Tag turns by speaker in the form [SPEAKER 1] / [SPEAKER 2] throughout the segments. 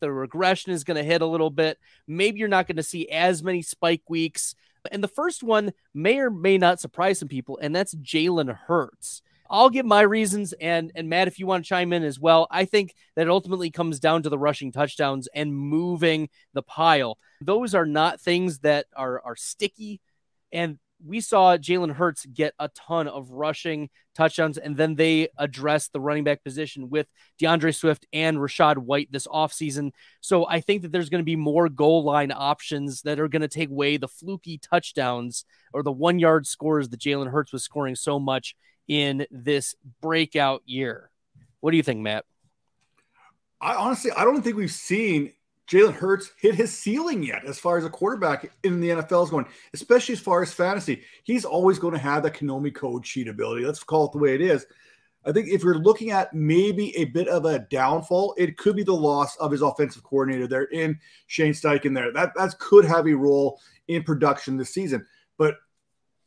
[SPEAKER 1] The regression is going to hit a little bit. Maybe you're not going to see as many spike weeks. And the first one may or may not surprise some people, and that's Jalen Hurts. I'll give my reasons, and and Matt, if you want to chime in as well, I think that ultimately comes down to the rushing touchdowns and moving the pile. Those are not things that are are sticky, and we saw Jalen Hurts get a ton of rushing touchdowns, and then they addressed the running back position with D'Andre Swift and Rashad White this offseason. So I think that there's going to be more goal line options that are going to take away the fluky touchdowns or the one yard scores that Jalen Hurts was scoring so much in this breakout year. What do you think, Matt?
[SPEAKER 2] I honestly, I don't think we've seen Jalen Hurts hit his ceiling yet as far as a quarterback in the NFL is going, especially as far as fantasy. He's always going to have that Konami code cheat ability. Let's call it the way it is. I think if you're looking at maybe a bit of a downfall, it could be the loss of his offensive coordinator there in Shane Steichen there. That that could have a role in production this season. But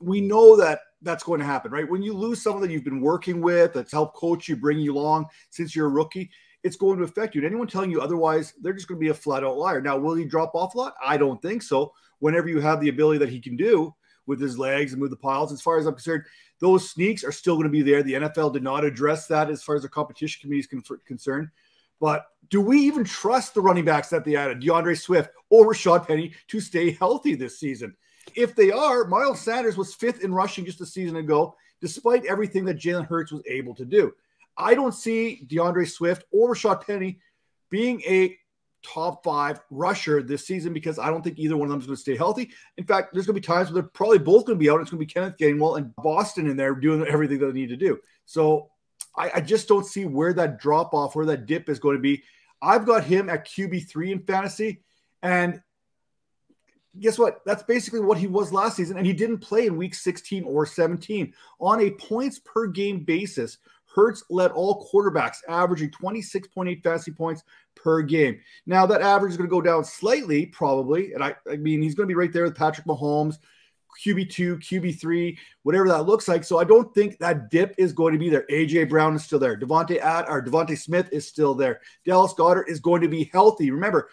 [SPEAKER 2] we know that that's going to happen, right? When you lose someone that you've been working with, that's helped coach you, bring you along since you're a rookie, it's going to affect you. And anyone telling you otherwise, they're just going to be a flat out liar. Now, will he drop off a lot? I don't think so. Whenever you have the ability that he can do with his legs and move the piles, as far as I'm concerned, those sneaks are still going to be there. The NFL did not address that as far as the competition committee is con- concerned. But do we even trust the running backs that they added, D'Andre Swift or Rashaad Penny, to stay healthy this season? If they are, Miles Sanders was fifth in rushing just a season ago, despite everything that Jalen Hurts was able to do. I don't see D'Andre Swift or Rashaad Penny being a top five rusher this season because I don't think either one of them is going to stay healthy. In fact, there's going to be times where they're probably both going to be out. It's going to be Kenneth Gainwell and Boston in there doing everything that they need to do. So I, I just don't see where that drop off, where that dip is going to be. I've got him at QB3 in fantasy. And guess what? That's basically what he was last season. And he didn't play in week 16 or 17 on a points per game basis. Hurts led all quarterbacks, averaging 26.8 fantasy points per game. Now, that average is going to go down slightly, probably. And I, I mean, he's going to be right there with Patrick Mahomes, QB2, QB3, whatever that looks like. So I don't think that dip is going to be there. AJ Brown is still there. Devontae At or DeVonta Smith is still there. Dallas Goedert is going to be healthy. Remember,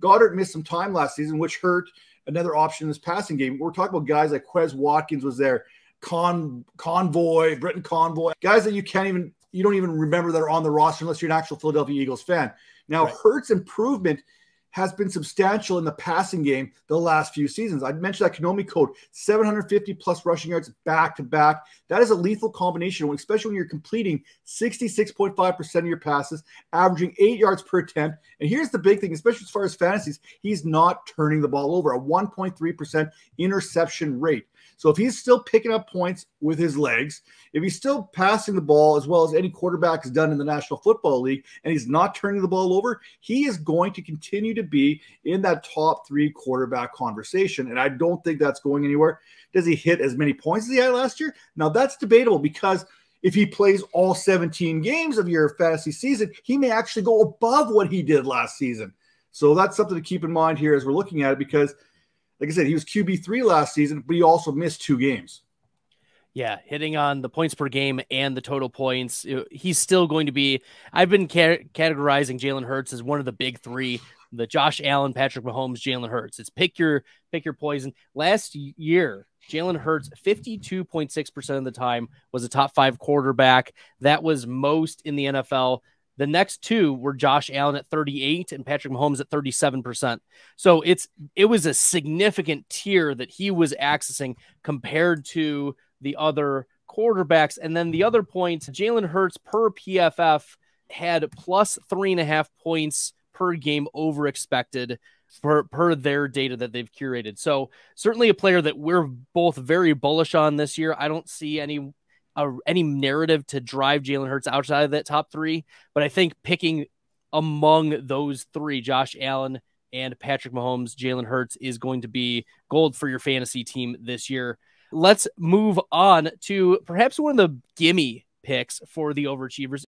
[SPEAKER 2] Goedert missed some time last season, which hurt another option in this passing game. We're talking about guys like Quez Watkins was there. Con Covey, Britain Covey, guys that you can't even you don't even remember that are on the roster unless you're an actual Philadelphia Eagles fan. Now, right. Hurts improvement has been substantial in the passing game the last few seasons. I mentioned that Konami code 750 plus rushing yards back to back. That is a lethal combination, especially when you're completing 66.5% of your passes, averaging eight yards per attempt. And here's the big thing, especially as far as fantasies, he's not turning the ball over, a 1.3% interception rate. So if he's still picking up points with his legs, if he's still passing the ball as well as any quarterback has done in the National Football League, and he's not turning the ball over, he is going to continue to be in that top three quarterback conversation. And I don't think that's going anywhere. Does he hit as many points as he had last year? Now that's debatable because if he plays all 17 games of your fantasy season, he may actually go above what he did last season. So that's something to keep in mind here as we're looking at it because – like I said, he was QB three last season, but he also missed two games.
[SPEAKER 1] Yeah, hitting on the points per game and the total points. He's still going to be. I've been ca- categorizing Jalen Hurts as one of the big three: the Josh Allen, Patrick Mahomes, Jalen Hurts. It's pick your pick your poison. Last year, Jalen Hurts, fifty-two point six percent of the time was a top five quarterback. That was most in the NFL. The next two were Josh Allen at 38 and Patrick Mahomes at 37%. So it's it was a significant tier that he was accessing compared to the other quarterbacks. And then the other point, Jalen Hurts per PFF had plus three and a half points per game over expected per, per their data that they've curated. So certainly a player that we're both very bullish on this year. I don't see any a, any narrative to drive Jalen Hurts outside of that top three. But I think picking among those three, Josh Allen and Patrick Mahomes, Jalen Hurts is going to be gold for your fantasy team this year. Let's move on to perhaps one of the gimme picks for the overachievers